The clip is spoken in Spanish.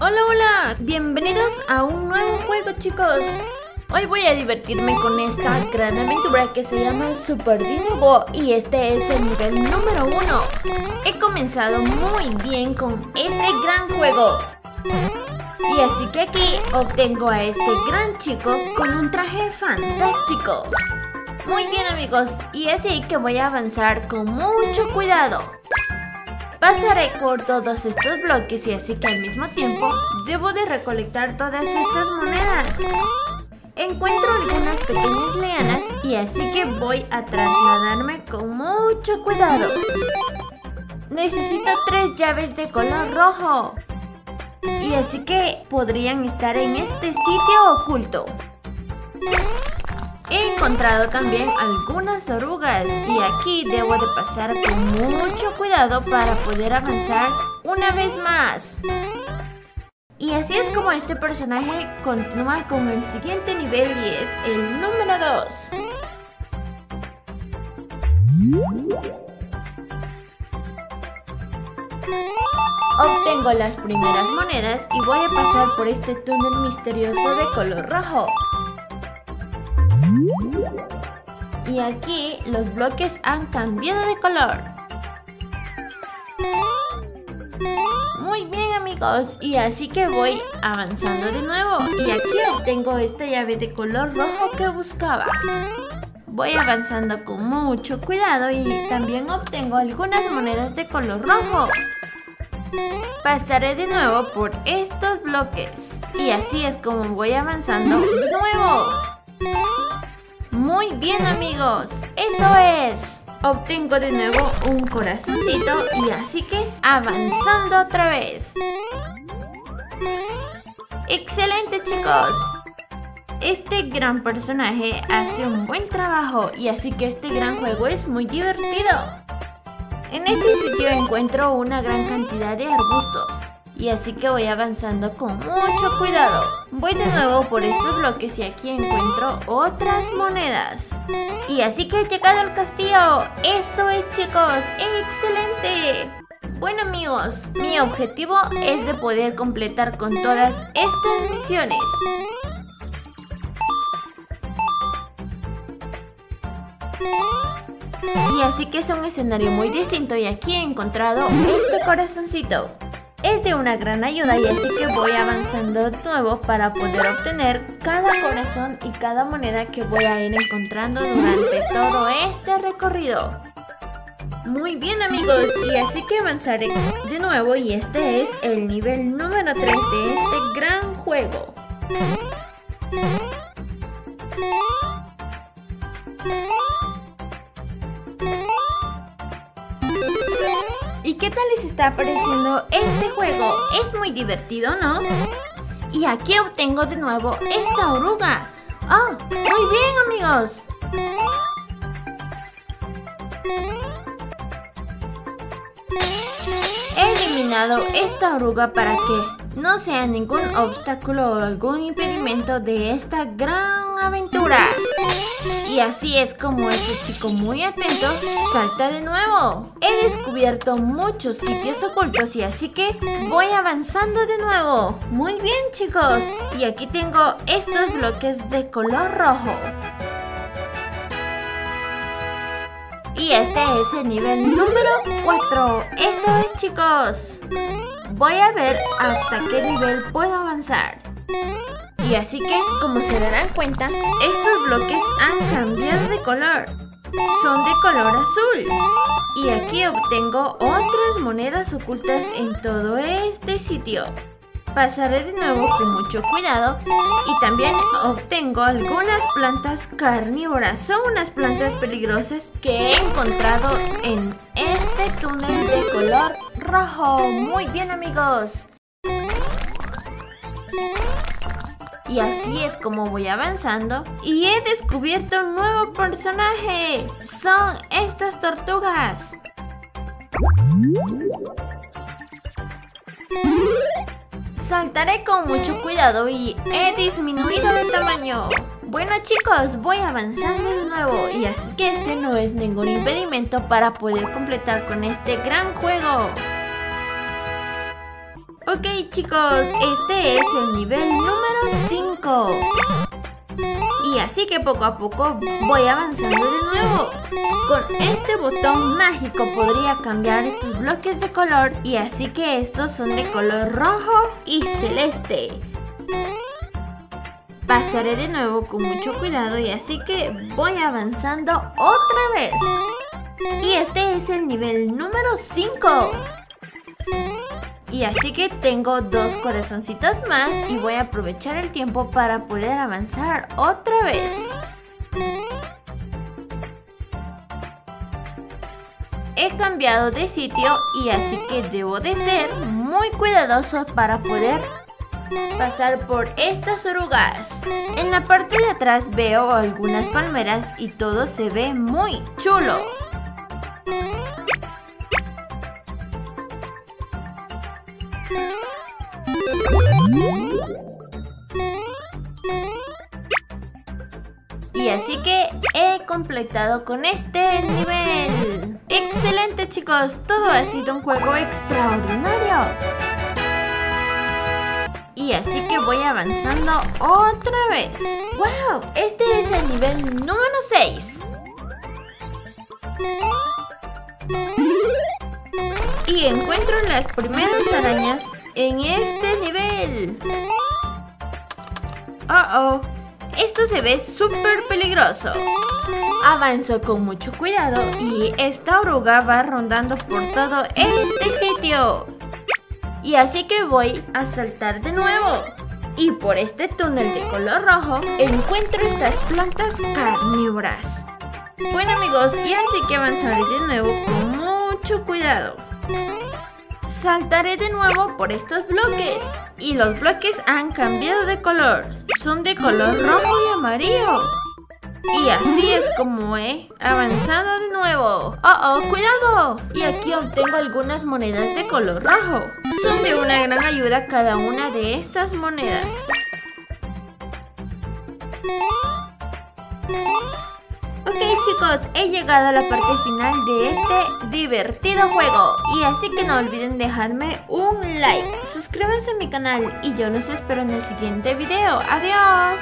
Hola, hola, bienvenidos a un nuevo juego chicos. Hoy voy a divertirme con esta gran aventura que se llama Super Dino y este es el nivel número uno. He comenzado muy bien con este gran juego. Y así que aquí obtengo a este gran chico con un traje fantástico. Muy bien amigos, y así que voy a avanzar con mucho cuidado. Pasaré por todos estos bloques y así que al mismo tiempo debo de recolectar todas estas monedas. Encuentro algunas pequeñas lianas y así que voy a trasladarme con mucho cuidado. Necesito tres llaves de color rojo. Y así que podrían estar en este sitio oculto. He encontrado también algunas orugas y aquí debo de pasar con mucho cuidado para poder avanzar una vez más. Y así es como este personaje continúa con el siguiente nivel y es el número 2. Obtengo las primeras monedas y voy a pasar por este túnel misterioso de color rojo. Y aquí los bloques han cambiado de color. Muy bien amigos, y así que voy avanzando de nuevo. Y aquí obtengo esta llave de color rojo que buscaba. Voy avanzando con mucho cuidado y también obtengo algunas monedas de color rojo. Pasaré de nuevo por estos bloques. Y así es como voy avanzando de nuevo. Muy bien amigos, eso es. Obtengo de nuevo un corazoncito y así que avanzando otra vez. Excelente chicos. Este gran personaje hace un buen trabajo y así que este gran juego es muy divertido. En este sitio encuentro una gran cantidad de arbustos y así que voy avanzando con mucho cuidado. Voy de nuevo por estos bloques y aquí encuentro otras monedas. Y así que he llegado al castillo. ¡Eso es chicos! ¡Excelente! Bueno amigos, mi objetivo es de poder completar con todas estas misiones. Y así que es un escenario muy distinto y aquí he encontrado este corazoncito es de una gran ayuda y así que voy avanzando de nuevo para poder obtener cada corazón y cada moneda que voy a ir encontrando durante todo este recorrido. Muy bien amigos, y así que avanzaré de nuevo y este es el nivel número 3 de este gran juego. Qué tal les está pareciendo este juego? Es muy divertido, ¿no? Y aquí obtengo de nuevo esta oruga. ¡Oh! Muy bien, amigos. He eliminado esta oruga para que no sea ningún obstáculo o algún impedimento de esta gran aventura. Y así es como este chico muy atento salta de nuevo. He descubierto muchos sitios ocultos y así que voy avanzando de nuevo. Muy bien chicos. Y aquí tengo estos bloques de color rojo. Y este es el nivel número 4. Eso es chicos. Voy a ver hasta qué nivel puedo avanzar. Y así que, como se darán cuenta, estos bloques han cambiado de color. Son de color azul. Y aquí obtengo otras monedas ocultas en todo este sitio. Pasaré de nuevo con mucho cuidado y también obtengo algunas plantas carnívoras. Son unas plantas peligrosas que he encontrado en este túnel de color rojo. Muy bien amigos. Y así es como voy avanzando y he descubierto un nuevo personaje. Son estas tortugas. Saltaré con mucho cuidado y he disminuido de tamaño. Bueno chicos, voy avanzando de nuevo y así que este no es ningún impedimento para poder completar con este gran juego. Ok chicos, este es el nivel número 5. Y así que poco a poco voy avanzando de nuevo. Con este botón mágico podría cambiar estos bloques de color y así que estos son de color rojo y celeste. Pasaré de nuevo con mucho cuidado y así que voy avanzando otra vez. Y este es el nivel número 5. Y así que tengo dos corazoncitos más y voy a aprovechar el tiempo para poder avanzar otra vez. He cambiado de sitio y así que debo de ser muy cuidadoso para poder pasar por estas orugas. En la parte de atrás veo algunas palmeras y todo se ve muy chulo. Y así que he completado con este nivel. Excelente chicos, todo ha sido un juego extraordinario. Y así que voy avanzando otra vez. ¡Wow! Este es el nivel número 6. Y encuentro las primeras arañas en este nivel. Oh, oh. Esto se ve súper peligroso. Avanzo con mucho cuidado y esta oruga va rondando por todo este sitio. Y así que voy a saltar de nuevo. Y por este túnel de color rojo encuentro estas plantas carnívoras. Bueno amigos, y así que avanzaré de nuevo con mucho cuidado. Saltaré de nuevo por estos bloques. Y los bloques han cambiado de color. Son de color rojo y amarillo. Y así es como he avanzado de nuevo. ¡Oh, oh! ¡Cuidado! Y aquí obtengo algunas monedas de color rojo. Son de una gran ayuda cada una de estas monedas. Ok chicos, he llegado a la parte final de este divertido juego y así que no olviden dejarme un like, suscríbanse a mi canal y yo los espero en el siguiente video. ¡Adiós!